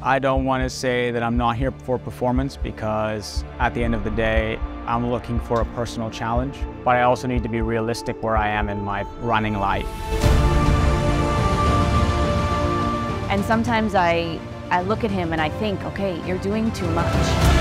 I don't want to say that I'm not here for performance because at the end of the day, I'm looking for a personal challenge, but I also need to be realistic where I am in my running life. And sometimes I, I look at him and I think, okay, you're doing too much.